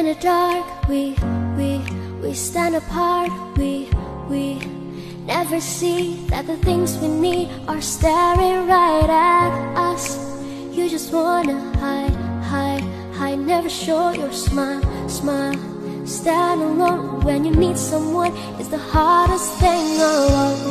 in the dark, we, we, we stand apart, we, we never see that the things we need are staring right at us. You just wanna hide, hide, hide, never show your smile, smile. Stand alone when you need someone is the hardest thing alone.